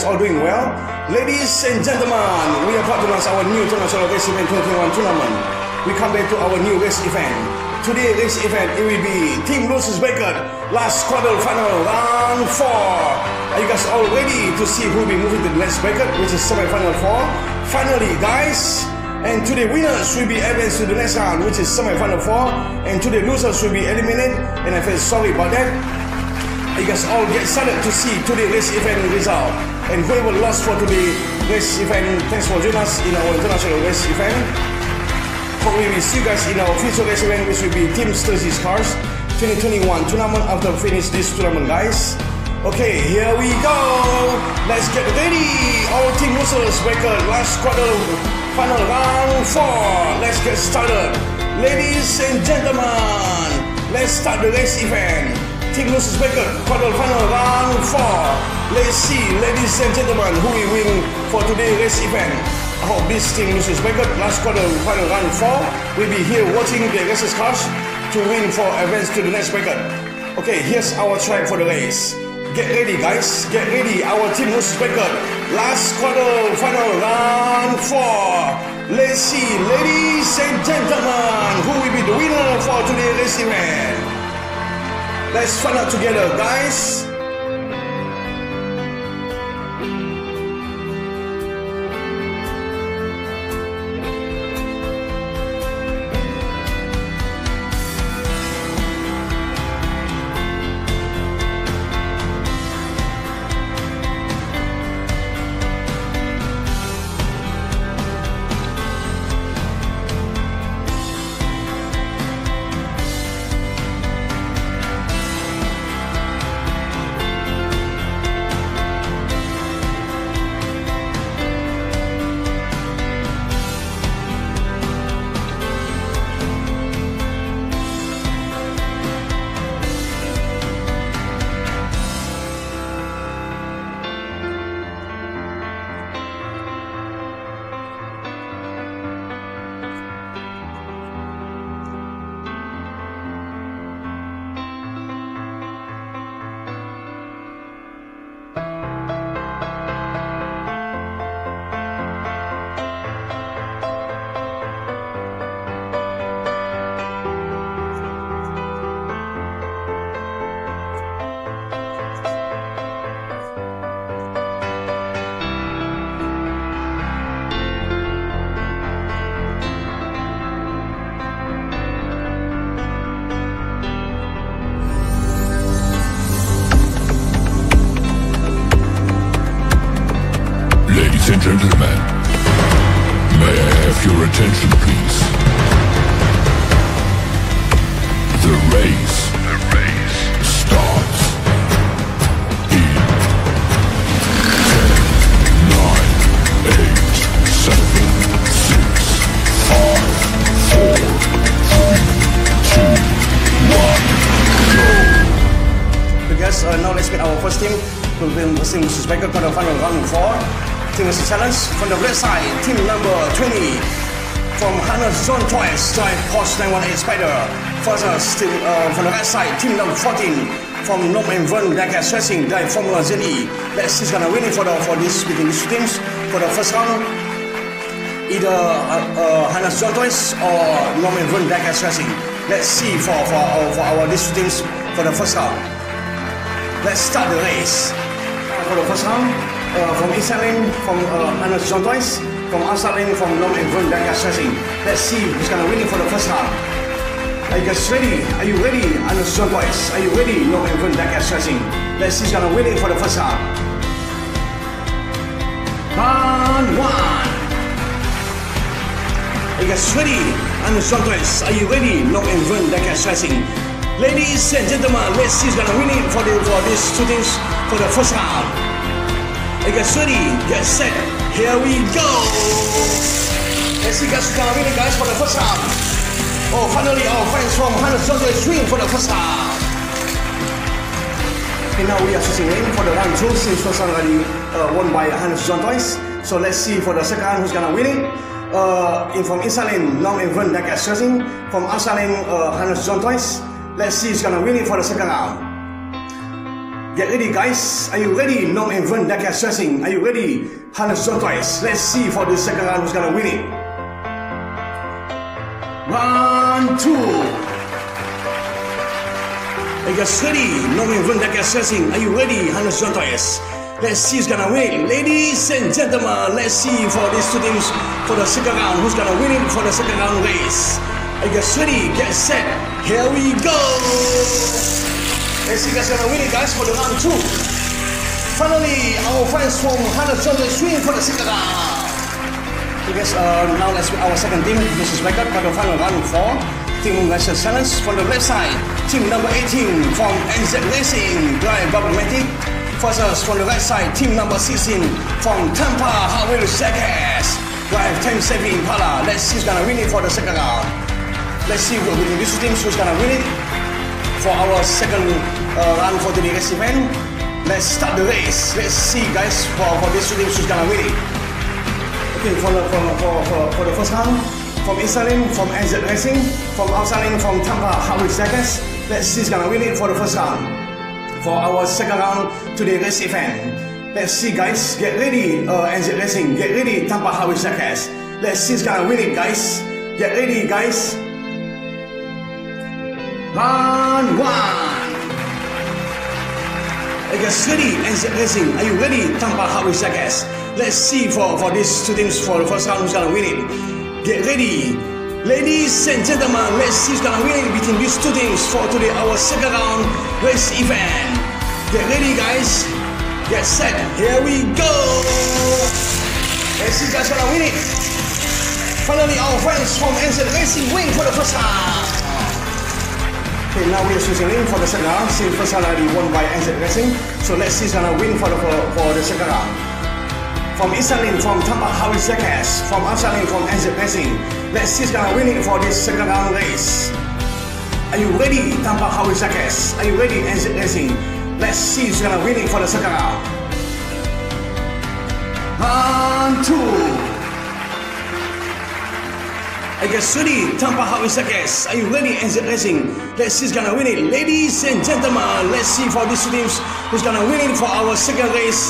Guys all doing well. Ladies and gentlemen, we are about to launch our new international race event 2021 tournament. We come back to our new race event. Today race event it will be Team Losers Bracket last quarter final round four. Are you guys all ready to see who will be moving to the next bracket, which is semi-final four? Finally, guys. And today winners will be advanced to the next round, which is semi-final four. And today losers will be eliminated. And I feel sorry about that. You guys all get excited to see today race event result. And whoever lost for today race event, thanks for joining us in our international race event. Hope we will see you guys in our future race event, which will be Team Sturgis Cars 2021 tournament after finish this tournament, guys. Okay, here we go. Let's get ready. Our team losers record last quarter final round four. Let's get started. Ladies and gentlemen, let's start the race event. Team losers record quarter final round four. Let's see, ladies and gentlemen, who will win for today's race event. I hope this team loses record last quarter final round four We'll be here watching the races cars to win for advance to the next record. Okay, here's our track for the race. Get ready, guys. Get ready. Our team loses record last quarter final round four. Let's see, ladies and gentlemen, who will be the winner for today's race event. Let's find out together, guys. Attention, please? The race, the race starts in 10, 9, 8, 7, 6, 5, 4, 3, 2, 1, go. Guess uh, now let's meet our first team. We'll be for the final round four. Team versus challenge from the red side, team number 20 from Honest Jon Toys, drive Porsche 918 Spider. Versus team uh, from the right side, team number 14 from Norm and Vern Diecast Racing, drive Formula ZE. Let's see who's gonna win it for the for this between these two teams for the first round. Either uh, uh, Honest Jon Toys or Norm and Vern Diecast Racing. Let's see for for our, for our these two teams for the first round. Let's start the race. For the first round, uh, from Isalin, from uh, Honest Jon Toys, from Asalin, from Norm and Vern Dagas Racing. Let's see who's gonna win it for the first round. Are you guys ready? Are you ready, Honest Jon Toys? Are you ready, Norm and Vern Dagas Racing? Let's see who's gonna win it for the first round. Round one. Are you guys ready? Honest Jon Toys, are you ready, Norm and Vern Dagas Racing? Ladies and gentlemen, let's see who's gonna win it for the for these teams for the first round. Guys ready? Get set. Here we go. Let's see guys who's gonna win guys for the first round. Oh, finally our friends from Hannes Johnson swing for the first round. Okay, now we are switching lane for the round two since first round already uh, won by Honest Jon Toys. So let's see for the second round who's gonna win it. Uh, in from Isalin, Norm and Vern Dagas Racing. From Asalin, uh, Honest Jon Toys. Let's see who's gonna win it for the second round. Get ready, guys. Are you ready? Norm and Vern Dagas Racing. Are you ready? Hannes Toys. Let's see for the second round who's gonna win it. One, two. Are you ready? Norm and Vern Dagas Racing. Are you ready? Hannes Toys. Let's see who's gonna win. Ladies and gentlemen, let's see for these two teams for the second round. Who's gonna win it for the second round race? Are you ready? Get set. Here we go. Let's see guys gonna win it guys for the round two. Finally, our friends from Hannes Johnson swing for the second round. So guys, uh, now let's our second team. This is the final round four. Team versus challenge from the left side. Team number 18 from Enzed Racing, Drive Bubblematic. Versus from the right side, team number 16 from Tampa Wheels Circus. Drive 10 Impala. Let's see who's gonna win it for the second round. Let's see who between these two teams who's gonna win it for our second uh, round for today's event. Let's start the race. Let's see, guys, for, for two teams who's gonna win it. Okay, for the, for, for, for, for the first round, from Isalin, from Enzed Racing, from Outside from Tampa Hardwick Seconds. Let's see who's gonna win it for the first round. For our second round race event. Let's see, guys. Get ready, uh, Enzed Racing. Get ready, Tampa Hardwick Seconds. Let's see who's gonna win it, guys. Get ready, guys. Round one. Guys ready? Enzed Racing, are you ready? Tampa Hardwick Seconds. Let's see for, for these two teams for the first round who's gonna win it. Get ready. Ladies and gentlemen, let's see who's gonna win it between these two teams for today our second round race event. Get ready guys. Get set. Here we go. Let's see who's gonna win it. Finally our friends from Enzed Racing win for the first round. Okay, now we are switching in for the second round. Since first round already won by Enzed Racing, so let's see gonna win for the for, for the second round. From Isalin from Tampa Harry Sekas, from Asalin from Enzed Racing. Let's see who's gonna win it for this second round race. Are you ready, Tampa Harry Sekas? Are you ready, Enzed Racing? Let's see who's gonna win it for the second round. Round two. I guess ready, Tampa Harvey Seconds. Are you ready, Enzed Racing? Let's see who's gonna win it. Ladies and gentlemen, let's see for these teams who's gonna win it for our second race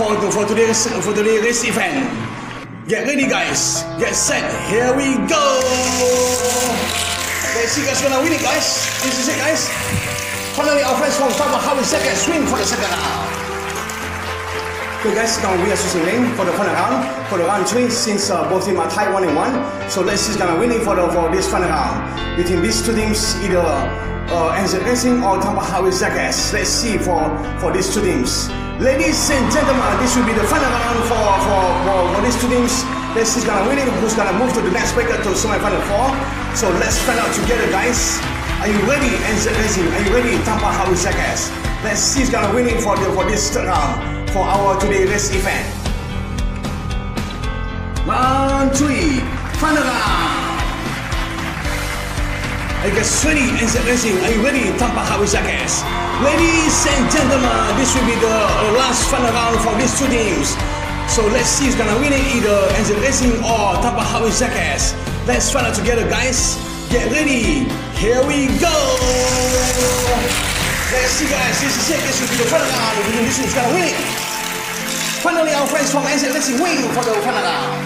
for, for today's for today's race event. Get ready guys. Get set. Here we go. Let's see guys gonna win it guys. This is it guys. Finally our friends from Tampa Harvey Seconds swing for the second round. Okay guys, now we are switching lane for the final round, for the round 3 since uh, both teams are tied 1 and 1. So let's who's gonna win it for, the, for this final round. Between these two teams, either uh, Enzed Racing or Tampa Highway Seconds. Let's see for, for these two teams. Ladies and gentlemen, this will be the final round for, for, for, for these two teams. Let's see who's gonna win it, who's gonna move to the next bracket to semi-final four. So let's find out together, guys. Are you ready, Enzed Racing? Are you ready, Tampa Hawi Seconds? Let's see who's gonna win it for, the, for this round for our today race event. Round three, final round. You guys ready, Enzed Racing? Are you ready, Seconds? Ladies and gentlemen, this will be the last final round for these two teams. So let's see who's gonna win it, either Enzed Racing or Tampa Hawi Zakas. Let's find out together, guys. Get ready. Here we go. Let's see, guys. This is it. This will be the final round. This who's gonna win it. Finally, our friends from Enzed Racing win for the final round.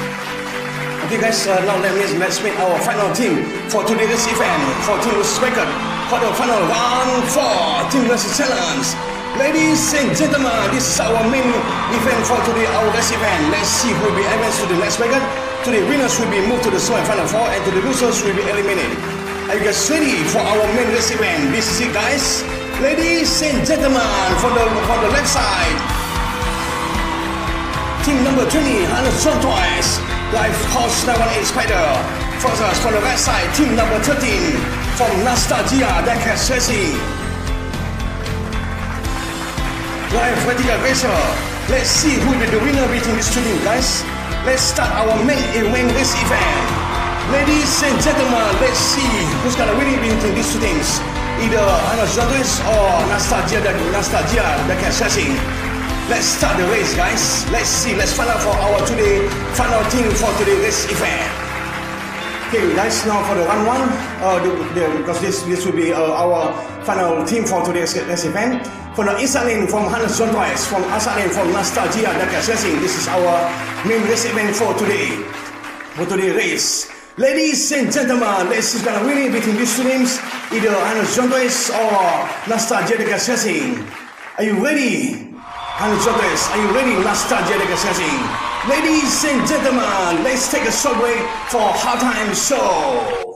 Okay, guys. Uh, now let me let's meet our final team for today's event for Team Record for the final round four Team versus Challenge. Ladies and gentlemen, this is our main event for today, our race event. Let's see who will be advanced to the next bracket. Today, winners will be moved to the semi-final four, and to the losers will be eliminated. Are you guys ready for our main race event? This is it, guys. Ladies and gentlemen, from the from the left side, team number 20, Honest Jon Toys, Life Horse 918 Spider. Versus from the right side, team number 13, from Nostalgia, Deckers Racing. Live Vertical Racer. Let's see who will be the winner between these two teams, guys. Let's start our main, event race event. Ladies and gentlemen, let's see who's gonna win between these two teams. Either Jodres or Nostalgia, the Nostalgia, the Racing. Let's start the race, guys. Let's see. Let's find out for our today final team for today's race event. Okay, guys. Now for the round one, uh, the, the, because this this will be uh, our final team for today's race event. From the inside from Hannes Toys, from lane from Nostalgia Dakar Racing. This is our main race event for today. For today's race. Ladies and gentlemen, let's see gonna win between these two teams, either Honest Jon or Nostalgia Dakar Racing. Are you ready? Honest Jon are you ready? Nostalgia Dakar Racing. Ladies and gentlemen, let's take a break for halftime show.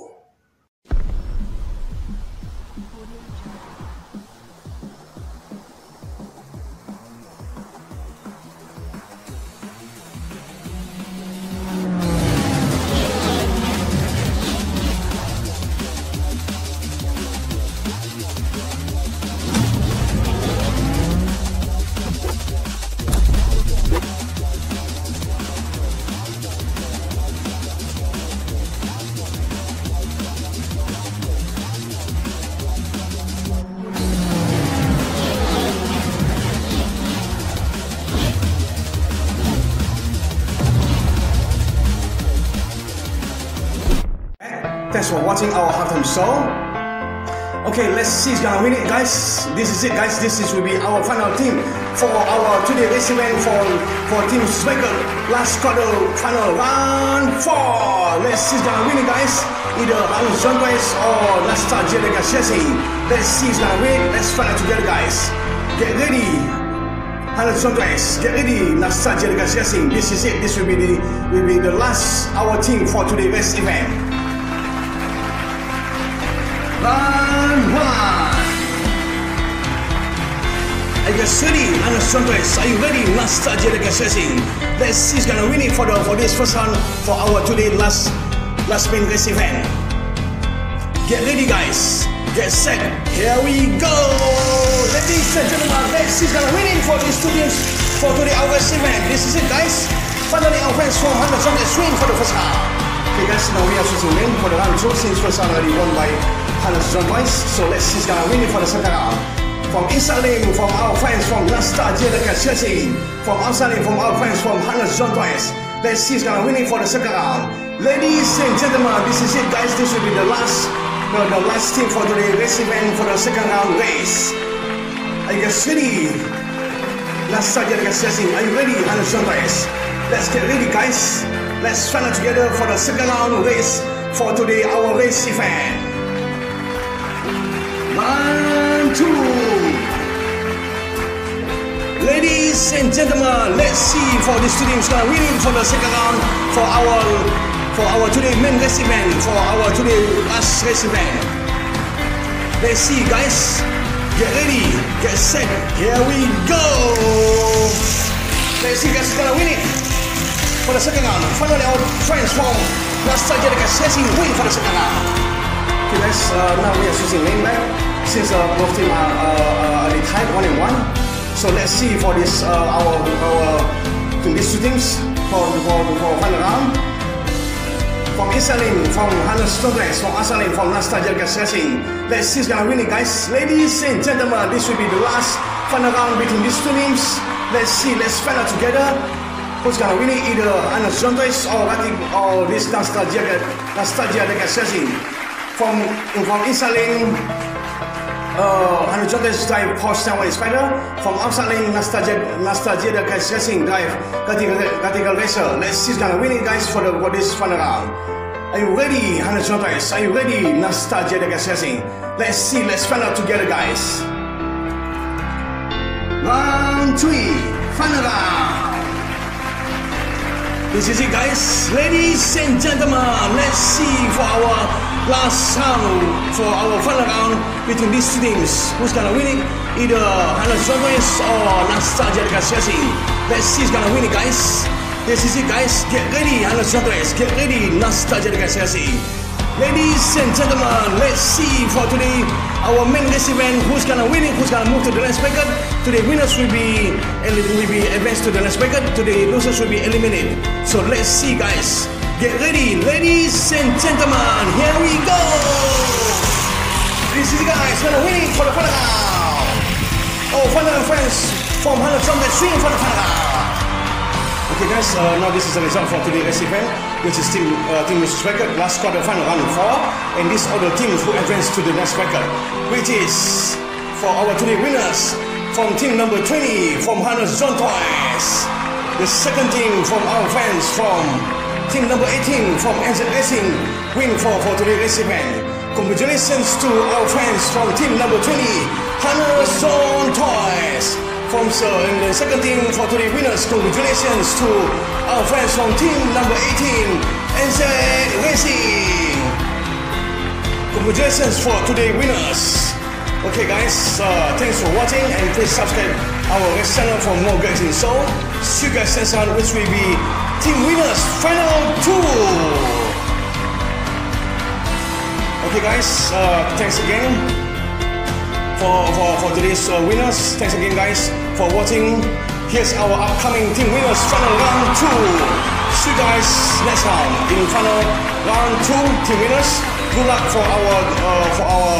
Watching our halftime show. Okay, let's see who's gonna win it, guys. This is it, guys. This is will be our final team for our today race event for for Team Swagger last quarter final round four. Let's see who's gonna win it, guys. Either John Price or Nasta Jedega Chessing. Let's see who's gonna win. Let's find out together, guys. Get ready. John Price, get ready. Nasta Jedega Chessing. This is it. This will be the will be the last our team for today race event. Round one. Are you guys ready? Anna Sunrise, are you ready? Last Jericho Racing. See who's gonna win it for the for this first round for our today last last main race event. Get ready, guys. Get set. Here we go. Ladies and gentlemen, see who's gonna win it for these two teams for today our race event. This is it, guys. Finally, our friends from Hunter Sunrise win for the first round. Okay, guys, now we are switching in for the round two since first round already won by John So let's see who's gonna win it for the second round. From lane, from our friends from Nasta Jedaka Chelsea. From outside from our friends from Honest Jon. Let's see gonna win it for the second round. Ladies and gentlemen, this is it, guys. This will be the last, the, the last team for the race event for the second round race. Are you guys ready? Nasta Jedaka Chelsea, are you ready, Honest Jon? Let's get ready, guys. Let's find out together for the second round race for today our race event. One, two. Ladies and gentlemen, let's see for this two teams gonna win it for the second round for our for our today main race event for our today last race event. Let's see, guys. Get ready, get set, here we go. Let's see guys gonna win it. For the second round, finally our friends from Nostalgia de Cassessing win for the second round. Okay guys, uh, now we are choosing lane back since uh, both teams are uh, uh, tied one and one. So let's see for this uh, our our these two teams for for for final round. From Isalin, from Hannes Stogres, from Asalin, from Nostalgia Cassessing. Let's see who's gonna win it guys. Ladies and gentlemen, this will be the last final round between these two teams. Let's see, let's find out together who's gonna win it, either Anna Zontes or or this Nostalgia de From from Isalin, uh, Anna Zontes drive Porsche 911 Spider. From outside lane, Nostalgia Nostalgia de Cassessing drive Vertical Vertical Racer. Let's see gonna win it guys for the for this final round. Are you ready, Hannah Jontais? Are you ready, Nostalgia de Cassessing? Let's see, let's find out together, guys. Round three, final round. This is it, guys. Ladies and gentlemen, let's see for our last round, for our final round between these two teams. Who's gonna win it? Either Hannah Jontais or de Cassessing. Let's see who's gonna win it, guys. This is it guys, get ready Anak Santres, get ready dengan sesi Ladies and gentlemen, let's see for today Our main race event, who's gonna win it, who's gonna move to the next bracket? Today winners will be, will be advanced to the next bracket. Today losers will be eliminated. So let's see guys Get ready, ladies and gentlemen, here we go. This is it guys, gonna win for the final Oh, final friends from Hannah Santres swing for the final Okay guys, uh, now this is the result for today's event, which is team uh, team versus record last quarter final round four, and these are the teams who advance to the next record, which is for our today winners from team number 20 from Honest Jon Toys, the second team from our fans from team number 18 from Enzed Racing win for today's event. Congratulations to our friends from team number 20, Honest Jon Toys from Sir and the second team for today's winners. Congratulations to our friends from team number 18, NZ Racing. Congratulations for today's winners. Okay guys, uh, thanks for watching and please subscribe our race channel for more guys in Seoul. See you guys next time which will be team winners final two. Okay guys, uh, thanks again for, for, for today's uh, winners. Thanks again, guys, for watching. Here's our upcoming team winners final round two. See you guys next round in final round two team winners. Good luck for our uh, for our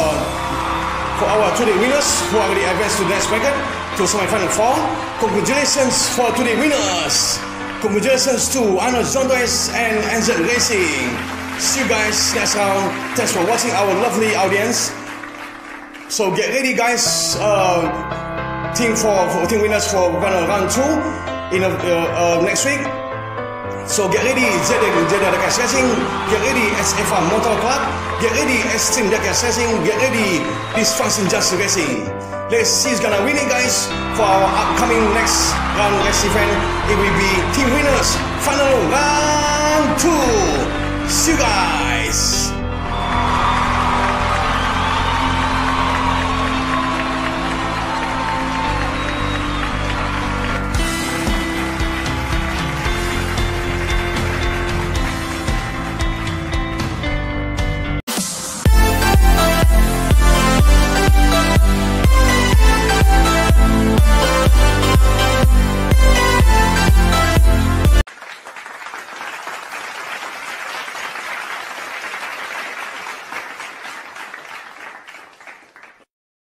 for our today winners who already advanced to the next bracket to semi-final four. Congratulations for today winners. Congratulations to Arnold Zondoes and Enzed Racing. See you guys next round. Thanks for watching our lovely audience. So get ready, guys. Uh, team for, for team winners for gonna round two in a, uh, uh, next week. So get ready, Zedek Jeddah Dekat Racing. Get ready, SFR Motor Club. Get ready, Extreme Dekat Racing. Get ready, Dysfunction Just Racing. Let's see who's gonna win it, guys. For our upcoming next round next event, it will be team winners final round two.